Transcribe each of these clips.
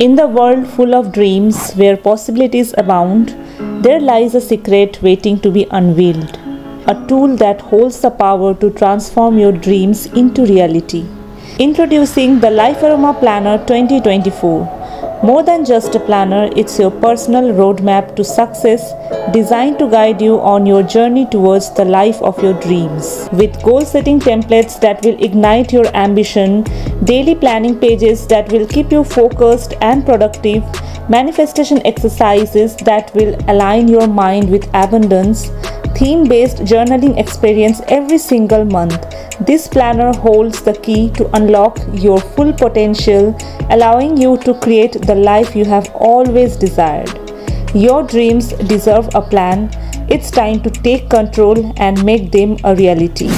In the world full of dreams where possibilities abound, there lies a secret waiting to be unveiled. A tool that holds the power to transform your dreams into reality. Introducing the Life Aroma Planner 2024 more than just a planner, it's your personal roadmap to success designed to guide you on your journey towards the life of your dreams. With goal setting templates that will ignite your ambition, daily planning pages that will keep you focused and productive, manifestation exercises that will align your mind with abundance, theme based journaling experience every single month. This planner holds the key to unlock your full potential, allowing you to create the life you have always desired. Your dreams deserve a plan. It's time to take control and make them a reality.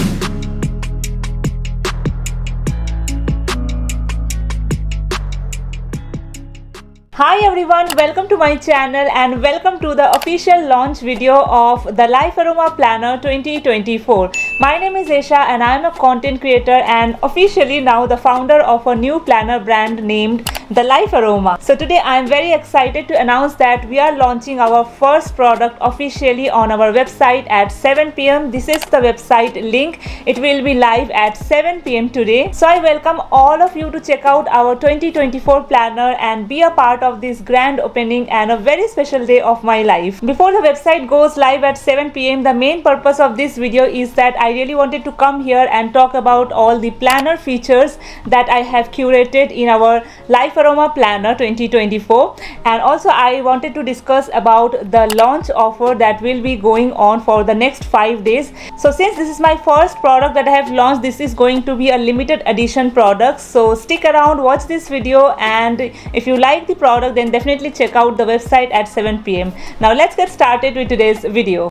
Everyone, welcome to my channel and welcome to the official launch video of the Life Aroma Planner 2024. My name is Esha and I am a content creator and officially now the founder of a new planner brand named The Life Aroma. So today I am very excited to announce that we are launching our first product officially on our website at 7 pm. This is the website link. It will be live at 7 pm today. So I welcome all of you to check out our 2024 planner and be a part of this grand opening and a very special day of my life. Before the website goes live at 7 pm, the main purpose of this video is that I really wanted to come here and talk about all the planner features that I have curated in our Life Aroma Planner 2024 and also I wanted to discuss about the launch offer that will be going on for the next 5 days. So since this is my first product that I have launched, this is going to be a limited edition product. So stick around, watch this video and if you like the product then definitely check out the website at 7 pm now let's get started with today's video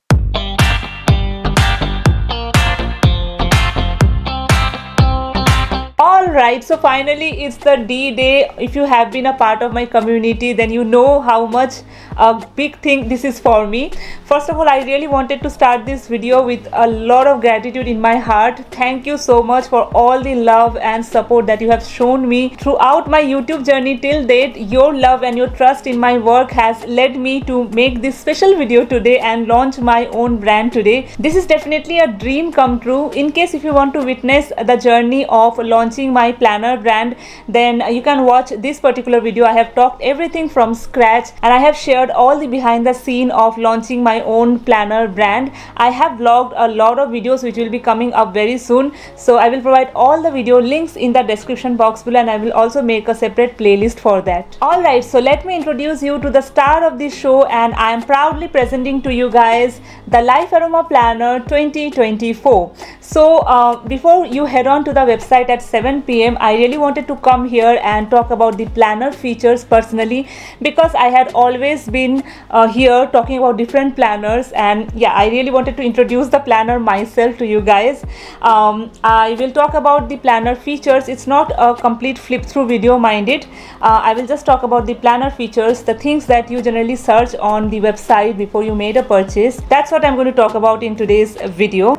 Alright, so finally it's the D day. If you have been a part of my community, then you know how much a big thing this is for me. First of all i really wanted to start this video with a lot of gratitude in my heart. Thank you so much for all the love and support that you have shown me throughout my youtube journey. Till date your love and your trust in my work has led me to make this special video today and launch my own brand today. This is definitely a dream come true. In case if you want to witness the journey of launching my planner brand then you can watch this particular video. I have talked everything from scratch and i have shared all the behind the scene of launching my own planner brand. I have vlogged a lot of videos which will be coming up very soon. So i will provide all the video links in the description box below and i will also make a separate playlist for that. All right so let me introduce you to the star of this show and i am proudly presenting to you guys the life aroma planner 2024 so uh, before you head on to the website at 7 pm i really wanted to come here and talk about the planner features personally because i had always been uh, here talking about different planners and yeah I really wanted to introduce the planner myself to you guys. Um, I will talk about the planner features. It's not a complete flip through video minded uh, I will just talk about the planner features the things that you generally search on the website before you made a purchase. That's what I'm going to talk about in today's video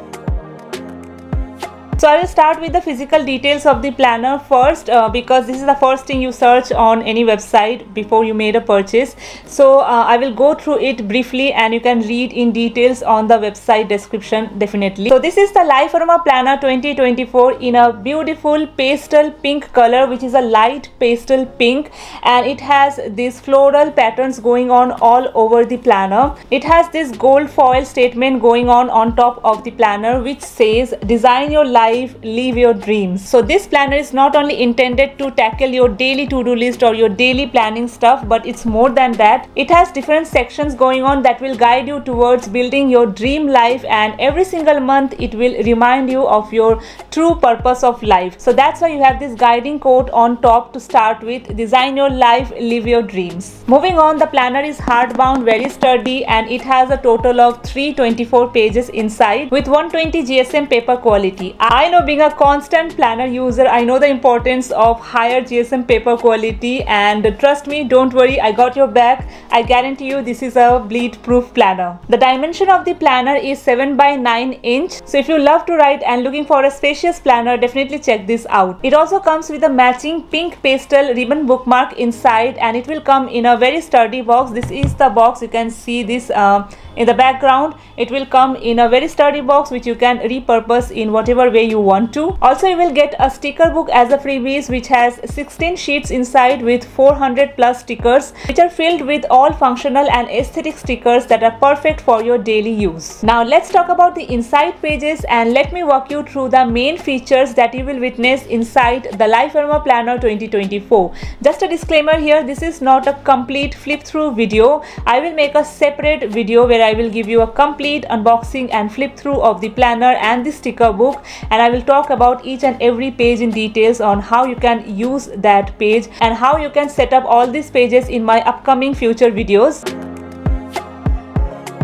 so I will start with the physical details of the planner first uh, because this is the first thing you search on any website before you made a purchase. So uh, I will go through it briefly and you can read in details on the website description definitely. So this is the Life Aroma Planner 2024 in a beautiful pastel pink color which is a light pastel pink and it has these floral patterns going on all over the planner. It has this gold foil statement going on on top of the planner which says design your life life, live your dreams. So this planner is not only intended to tackle your daily to-do list or your daily planning stuff, but it's more than that. It has different sections going on that will guide you towards building your dream life and every single month it will remind you of your true purpose of life. So that's why you have this guiding quote on top to start with, design your life, live your dreams. Moving on, the planner is hardbound, very sturdy and it has a total of 324 pages inside with 120 GSM paper quality. I I know being a constant planner user, I know the importance of higher GSM paper quality and trust me, don't worry, I got your back. I guarantee you this is a bleed proof planner. The dimension of the planner is 7 by 9 inch. So if you love to write and looking for a spacious planner, definitely check this out. It also comes with a matching pink pastel ribbon bookmark inside and it will come in a very sturdy box. This is the box. You can see this uh, in the background it will come in a very sturdy box which you can repurpose in whatever way you want to. Also you will get a sticker book as a freebies which has 16 sheets inside with 400 plus stickers which are filled with all functional and aesthetic stickers that are perfect for your daily use. Now let's talk about the inside pages and let me walk you through the main features that you will witness inside the life aroma planner 2024 just a disclaimer here this is not a complete flip through video. I will make a separate video where I will give you a complete unboxing and flip through of the planner and the sticker book and I will talk about each and every page in details on how you can use that page and how you can set up all these pages in my upcoming future videos.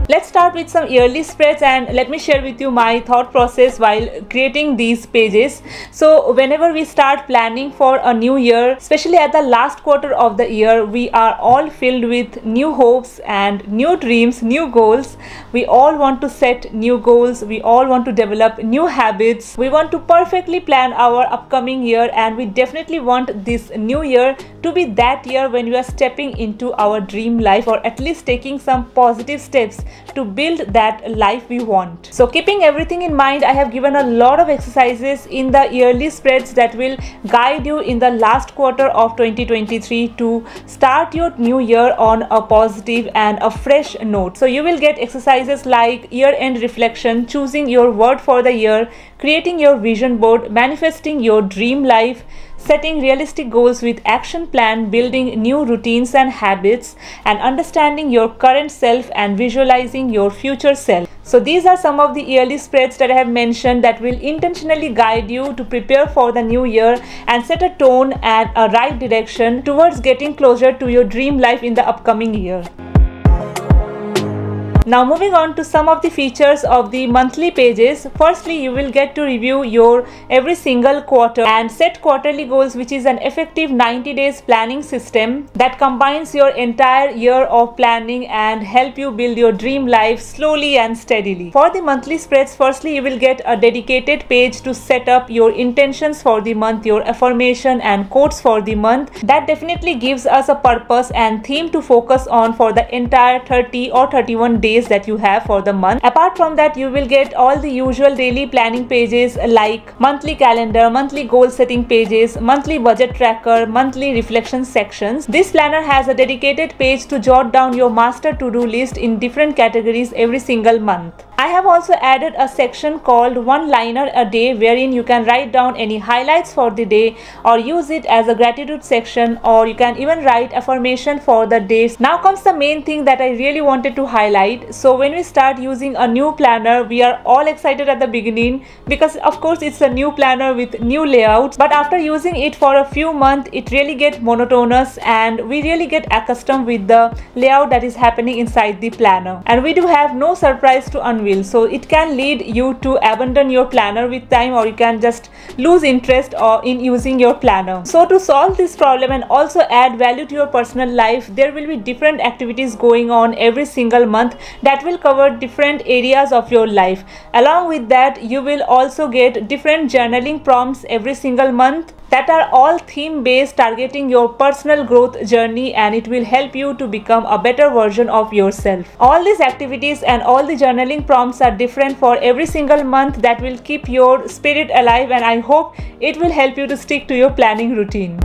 Let's start with some yearly spreads and let me share with you my thought process while creating these pages. So whenever we start planning for a new year, especially at the last quarter of the year, we are all filled with new hopes and new dreams, new goals. We all want to set new goals. We all want to develop new habits. We want to perfectly plan our upcoming year and we definitely want this new year to be that year when we are stepping into our dream life or at least taking some positive steps to build that life we want. So keeping everything in mind, I have given a lot of exercises in the yearly spreads that will guide you in the last quarter of 2023 to start your new year on a positive and a fresh note. So you will get exercises like year end reflection, choosing your word for the year, creating your vision board, manifesting your dream life, setting realistic goals with action plan, building new routines and habits, and understanding your current self and visualizing your future self. So these are some of the yearly spreads that I have mentioned that will intentionally guide you to prepare for the new year and set a tone and a right direction towards getting closer to your dream life in the upcoming year. Now moving on to some of the features of the monthly pages. Firstly, you will get to review your every single quarter and set quarterly goals which is an effective 90 days planning system that combines your entire year of planning and help you build your dream life slowly and steadily. For the monthly spreads, firstly you will get a dedicated page to set up your intentions for the month, your affirmation and quotes for the month. That definitely gives us a purpose and theme to focus on for the entire 30 or 31 days days that you have for the month. Apart from that, you will get all the usual daily planning pages like monthly calendar, monthly goal setting pages, monthly budget tracker, monthly reflection sections. This planner has a dedicated page to jot down your master to-do list in different categories every single month. I have also added a section called one liner a day wherein you can write down any highlights for the day or use it as a gratitude section or you can even write affirmation for the days. Now comes the main thing that I really wanted to highlight. So when we start using a new planner, we are all excited at the beginning because of course it's a new planner with new layouts. But after using it for a few months, it really gets monotonous and we really get accustomed with the layout that is happening inside the planner. And we do have no surprise to unveil so it can lead you to abandon your planner with time or you can just lose interest or in using your planner so to solve this problem and also add value to your personal life there will be different activities going on every single month that will cover different areas of your life along with that you will also get different journaling prompts every single month that are all theme based targeting your personal growth journey and it will help you to become a better version of yourself. All these activities and all the journaling prompts are different for every single month that will keep your spirit alive and I hope it will help you to stick to your planning routine.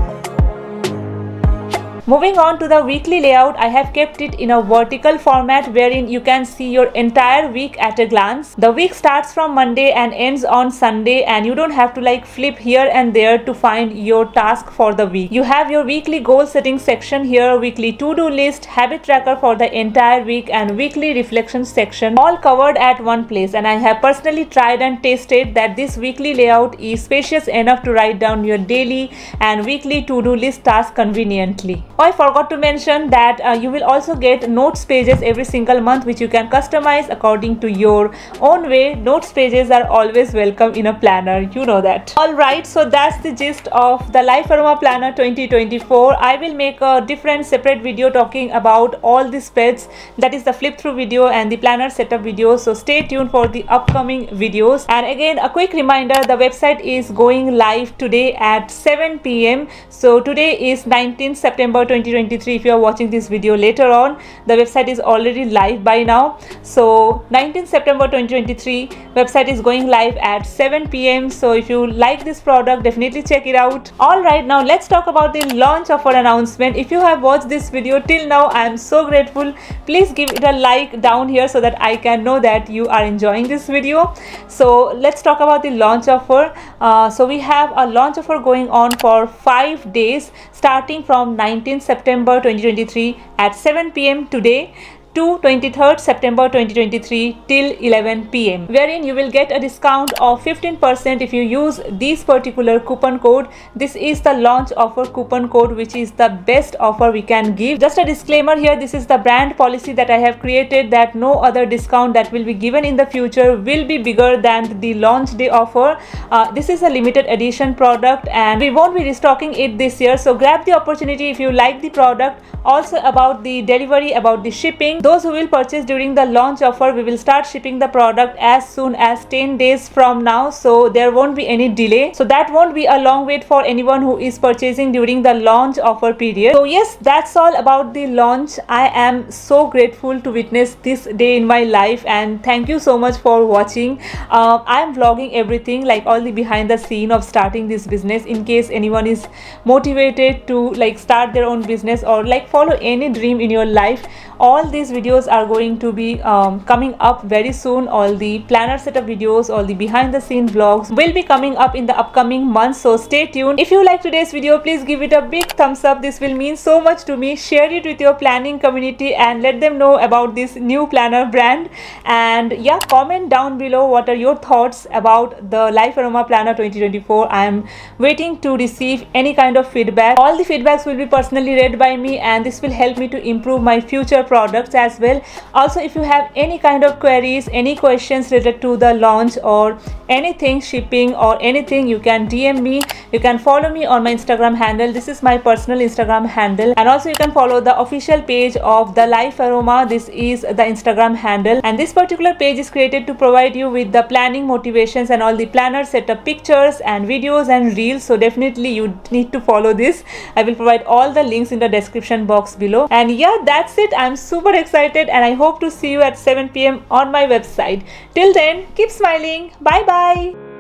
Moving on to the weekly layout, I have kept it in a vertical format wherein you can see your entire week at a glance. The week starts from Monday and ends on Sunday and you don't have to like flip here and there to find your task for the week. You have your weekly goal setting section here, weekly to-do list, habit tracker for the entire week and weekly reflection section all covered at one place and I have personally tried and tested that this weekly layout is spacious enough to write down your daily and weekly to-do list tasks conveniently. I forgot to mention that uh, you will also get notes pages every single month which you can customize according to your own way. Notes pages are always welcome in a planner. You know that. Alright so that's the gist of the life aroma planner 2024 I will make a different separate video talking about all the spreads that is the flip through video and the planner setup video. So stay tuned for the upcoming videos. And again a quick reminder the website is going live today at 7 p.m so today is 19th september 2023 if you are watching this video later on the website is already live by now. So 19 september 2023 website is going live at 7 p.m so if you like this product definitely check it out. All right now let's talk about the launch of our announcement. If you have watched this video till now i am so grateful. Please give it a like down here so that i can know that you are enjoying this video. So let's talk about the launch offer uh, so we have a launch offer going on for five days starting from 19th september 2023 at 7 pm today to 23rd September 2023 till 11 pm wherein you will get a discount of 15% if you use this particular coupon code. This is the launch offer coupon code which is the best offer we can give. Just a disclaimer here this is the brand policy that I have created that no other discount that will be given in the future will be bigger than the launch day offer. Uh, this is a limited edition product and we won't be restocking it this year. So grab the opportunity if you like the product. Also about the delivery about the shipping those who will purchase during the launch offer we will start shipping the product as soon as 10 days from now. So there won't be any delay. So that won't be a long wait for anyone who is purchasing during the launch offer period. So yes that's all about the launch. I am so grateful to witness this day in my life and thank you so much for watching. Uh, i'm vlogging everything like all the behind the scene of starting this business. In case anyone is motivated to like start their own business or like follow any dream in your life all these videos are going to be um, coming up very soon. All the planner setup videos all the behind the scene vlogs will be coming up in the upcoming months. So stay tuned. If you like today's video please give it a big thumbs up. This will mean so much to me. Share it with your planning community and let them know about this new planner brand. And yeah comment down below what are your thoughts about the life aroma planner 2024 i am waiting to receive any kind of feedback. All the feedbacks will be personally read by me and this will help me to improve my future products as well. Also if you have any kind of queries any questions related to the launch or anything shipping or anything you can dm me. You can follow me on my instagram handle. This is my personal instagram handle. And also you can follow the official page of the life aroma. This is the instagram handle. And this particular page is created to provide you with the planning motivations and all the planner setup pictures and videos and reels. So definitely you need to follow this. I will provide all the links in the description box below. And yeah that's it. I'm super excited and I hope to see you at 7 pm on my website. Till then, keep smiling. Bye bye.